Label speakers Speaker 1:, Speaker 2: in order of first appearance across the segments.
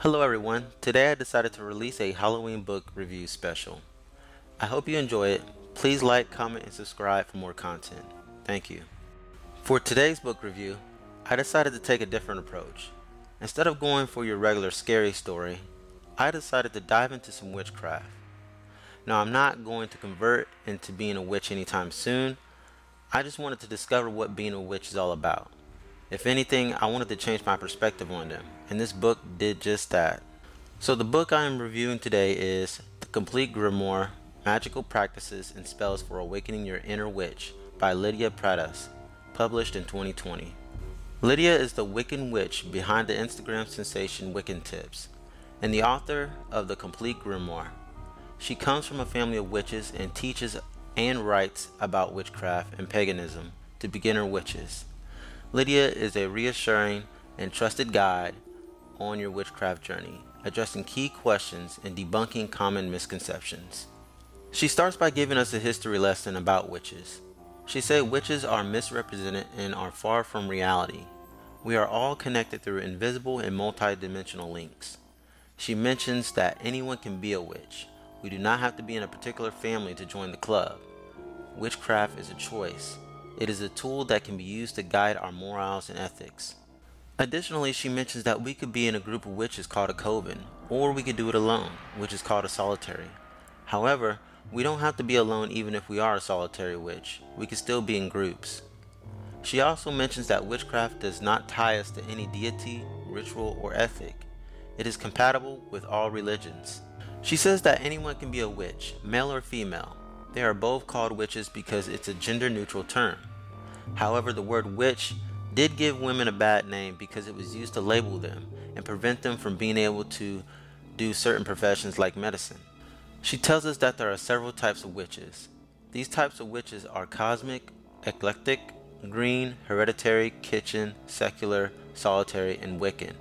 Speaker 1: Hello everyone. Today I decided to release a Halloween book review special. I hope you enjoy it. Please like, comment, and subscribe for more content. Thank you. For today's book review, I decided to take a different approach. Instead of going for your regular scary story, I decided to dive into some witchcraft. Now I'm not going to convert into being a witch anytime soon. I just wanted to discover what being a witch is all about. If anything, I wanted to change my perspective on them, and this book did just that. So the book I am reviewing today is The Complete Grimoire, Magical Practices and Spells for Awakening Your Inner Witch by Lidia Pradas, published in 2020. Lidia is the Wiccan witch behind the Instagram sensation Wiccan Tips, and the author of The Complete Grimoire. She comes from a family of witches and teaches and writes about witchcraft and paganism to beginner witches. Lidia is a reassuring and trusted guide on your witchcraft journey, addressing key questions and debunking common misconceptions. She starts by giving us a history lesson about witches. She said witches are misrepresented and are far from reality. We are all connected through invisible and multi-dimensional links. She mentions that anyone can be a witch. We do not have to be in a particular family to join the club. Witchcraft is a choice. It is a tool that can be used to guide our morals and ethics. Additionally, she mentions that we could be in a group of witches called a coven, or we could do it alone, which is called a solitary. However, we don't have to be alone even if we are a solitary witch. We can still be in groups. She also mentions that witchcraft does not tie us to any deity, ritual, or ethic. It is compatible with all religions. She says that anyone can be a witch, male or female. They are both called witches because it's a gender neutral term. However, the word witch did give women a bad name because it was used to label them and prevent them from being able to do certain professions like medicine. She tells us that there are several types of witches. These types of witches are cosmic, eclectic, green, hereditary, kitchen, secular, solitary, and Wiccan.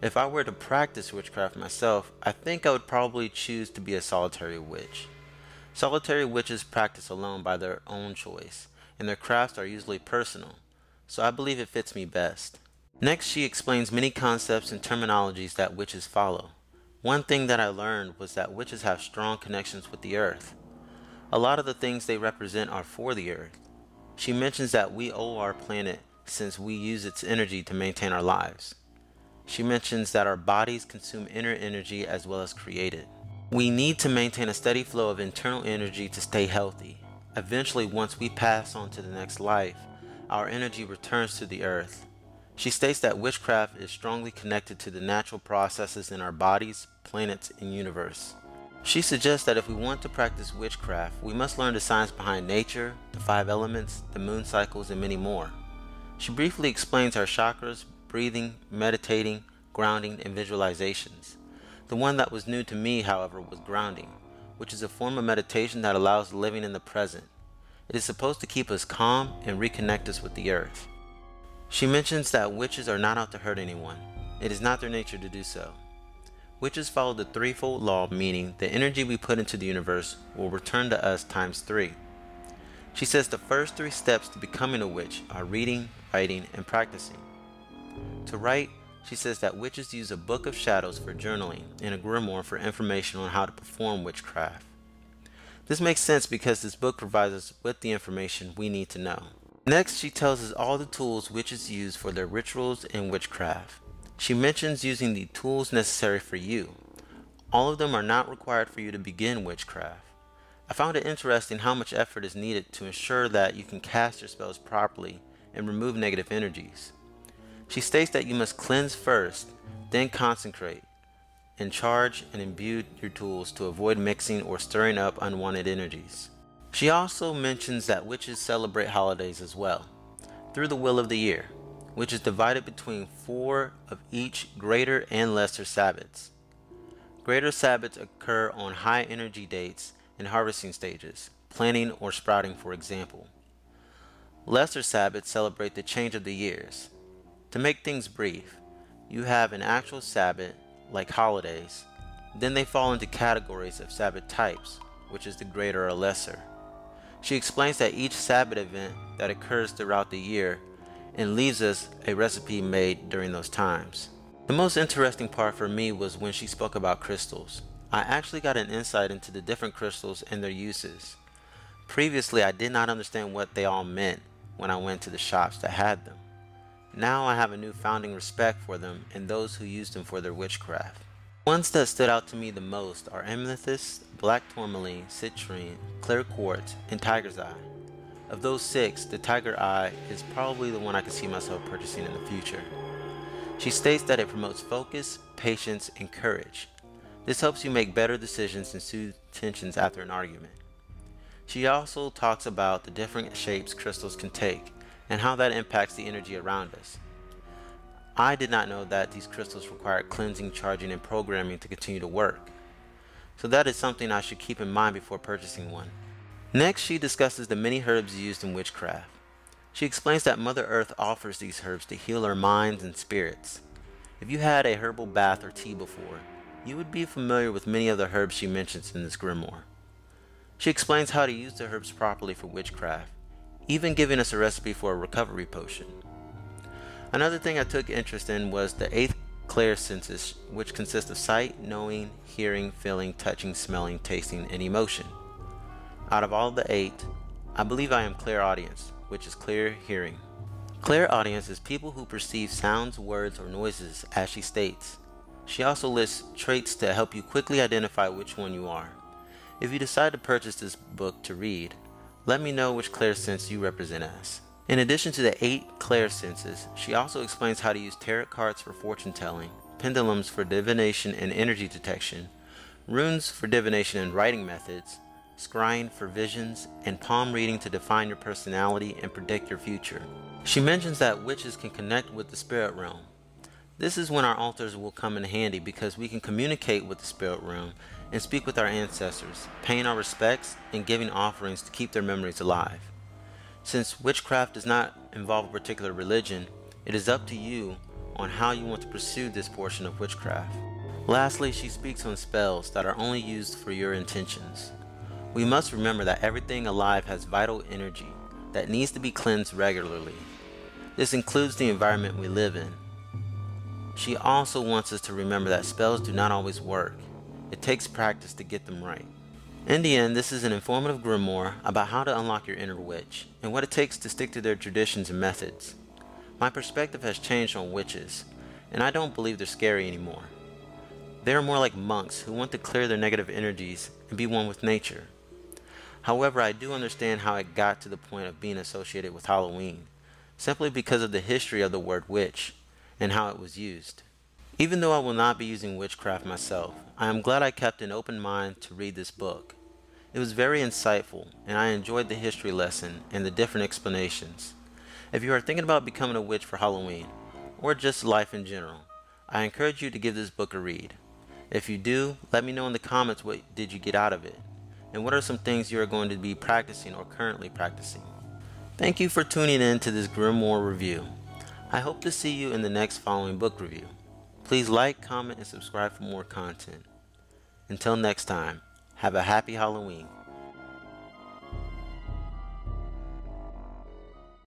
Speaker 1: If I were to practice witchcraft myself, I think I would probably choose to be a solitary witch. Solitary witches practice alone by their own choice, and their crafts are usually personal, so I believe it fits me best. Next, she explains many concepts and terminologies that witches follow. One thing that I learned was that witches have strong connections with the earth. A lot of the things they represent are for the earth. She mentions that we owe our planet since we use its energy to maintain our lives. She mentions that our bodies consume inner energy as well as create it. We need to maintain a steady flow of internal energy to stay healthy. Eventually, once we pass on to the next life, our energy returns to the earth. She states that witchcraft is strongly connected to the natural processes in our bodies, planets, and universe. She suggests that if we want to practice witchcraft, we must learn the science behind nature, the five elements, the moon cycles, and many more. She briefly explains her chakras, breathing, meditating, grounding, and visualizations. The one that was new to me, however, was grounding, which is a form of meditation that allows living in the present. It is supposed to keep us calm and reconnect us with the earth. She mentions that witches are not out to hurt anyone. It is not their nature to do so. Witches follow the threefold law, meaning the energy we put into the universe will return to us times three. She says the first three steps to becoming a witch are reading, writing, and practicing. To write, she says that witches use a book of shadows for journaling and a grimoire for information on how to perform witchcraft. This makes sense because this book provides us with the information we need to know. Next, she tells us all the tools witches use for their rituals and witchcraft. She mentions using the tools necessary for you. All of them are not required for you to begin witchcraft. I found it interesting how much effort is needed to ensure that you can cast your spells properly and remove negative energies. She states that you must cleanse first, then consecrate, and charge and imbue your tools to avoid mixing or stirring up unwanted energies. She also mentions that witches celebrate holidays as well, through the wheel of the year which is divided between four of each greater and lesser Sabbats. Greater Sabbats occur on high energy dates and harvesting stages, planting or sprouting for example. Lesser Sabbats celebrate the change of the years. To make things brief, you have an actual Sabbat, like holidays, then they fall into categories of Sabbat types, which is the greater or lesser. She explains that each Sabbat event that occurs throughout the year and leaves us a recipe made during those times. The most interesting part for me was when she spoke about crystals. I actually got an insight into the different crystals and their uses. Previously, I did not understand what they all meant when I went to the shops that had them. Now I have a new founding respect for them and those who use them for their witchcraft. Ones that stood out to me the most are amethyst, black tourmaline, citrine, clear quartz, and tiger's eye. Of those six, the tiger eye is probably the one I could see myself purchasing in the future. She states that it promotes focus, patience, and courage. This helps you make better decisions and soothe tensions after an argument. She also talks about the different shapes crystals can take and how that impacts the energy around us. I did not know that these crystals require cleansing, charging, and programming to continue to work. So that is something I should keep in mind before purchasing one. Next, she discusses the many herbs used in witchcraft. She explains that Mother Earth offers these herbs to heal our minds and spirits. If you had a herbal bath or tea before, you would be familiar with many of the herbs she mentions in this grimoire. She explains how to use the herbs properly for witchcraft, even giving us a recipe for a recovery potion. Another thing I took interest in was the eighth clair senses, which consist of sight, knowing, hearing, feeling, touching, smelling, tasting, and emotion. Out of all the eight, I believe I am clairaudience, which is clear hearing. Clairaudience is people who perceive sounds, words, or noises, as she states. She also lists traits to help you quickly identify which one you are. If you decide to purchase this book to read, let me know which clairsense you represent as. In addition to the eight clairsenses, she also explains how to use tarot cards for fortune telling, pendulums for divination and energy detection, runes for divination and writing methods, scrying for visions, and palm reading to define your personality and predict your future. She mentions that witches can connect with the spirit realm. This is when our altars will come in handy because we can communicate with the spirit realm and speak with our ancestors, paying our respects and giving offerings to keep their memories alive. Since witchcraft does not involve a particular religion, it is up to you on how you want to pursue this portion of witchcraft. Lastly, she speaks on spells that are only used for your intentions. We must remember that everything alive has vital energy that needs to be cleansed regularly. This includes the environment we live in. She also wants us to remember that spells do not always work. It takes practice to get them right. In the end, this is an informative grimoire about how to unlock your inner witch and what it takes to stick to their traditions and methods. My perspective has changed on witches, and I don't believe they're scary anymore. They are more like monks who want to clear their negative energies and be one with nature. However, I do understand how it got to the point of being associated with Halloween, simply because of the history of the word witch and how it was used. Even though I will not be using witchcraft myself, I am glad I kept an open mind to read this book. It was very insightful, and I enjoyed the history lesson and the different explanations. If you are thinking about becoming a witch for Halloween, or just life in general, I encourage you to give this book a read. If you do, let me know in the comments what did you get out of it, and what are some things you are going to be practicing or currently practicing. Thank you for tuning in to this Grimoire review. I hope to see you in the next following book review. Please like, comment, and subscribe for more content. Until next time, have a happy Halloween.